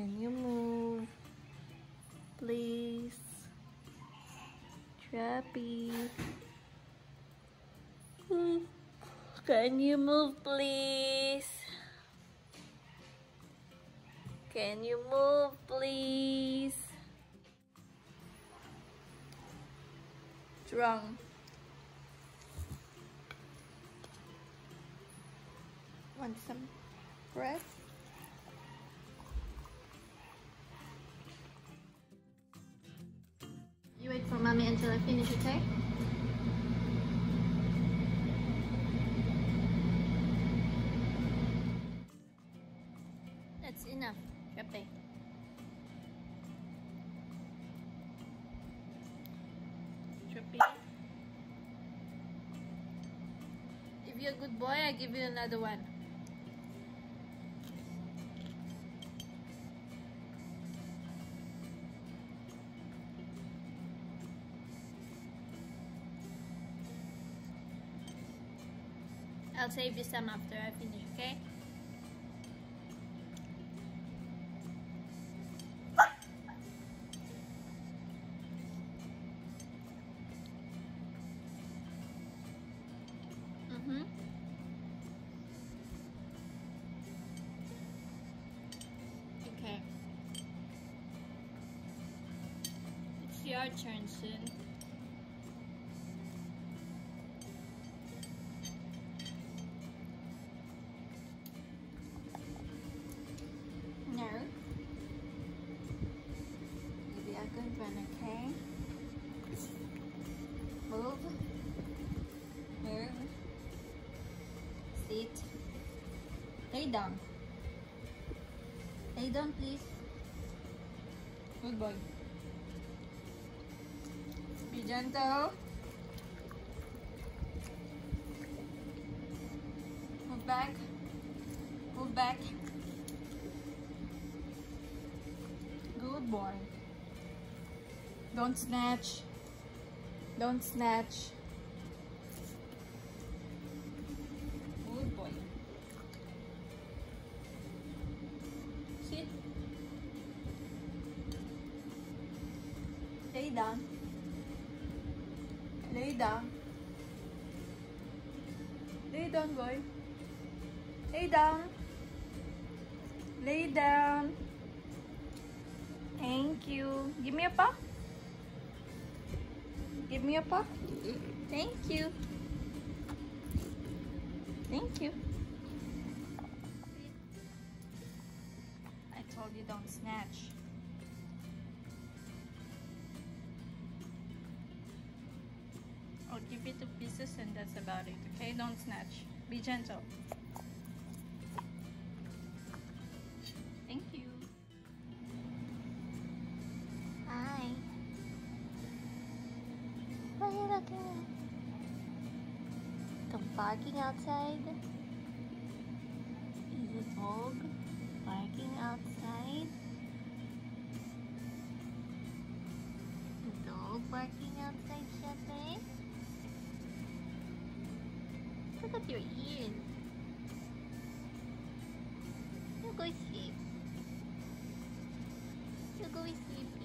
Can you move? Please. Trappy. Hmm. Can you move, please? Can you move, please? Drunk. Want some bread? Until I finish, okay? That's enough, Pepe. Trippy. If you're a good boy, I give you another one. I'll save you some after I finish, okay? Mm-hmm. Okay. It's your turn soon. One, okay? Move. Move. Sit. Lay down. Lay down, please. Good boy. Be gentle. Move back. Move back. Good boy. Don't snatch. Don't snatch. Good boy. Sit. Lay down. Lay down. Lay down, boy. Lay down. Lay down. Thank you. Give me a paw. Give me a paw. Thank you. Thank you. I told you don't snatch. I'll give you two pieces and that's about it, okay? Don't snatch. Be gentle. Barking outside? Is a dog barking outside? The dog barking outside, Shepe? Look at your ears. You go sleep. You go sleepy. Come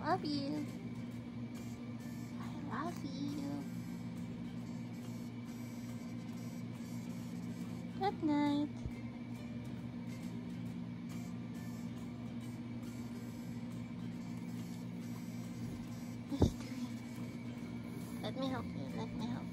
I love you. I love you. Good night. You? Let me help you. Let me help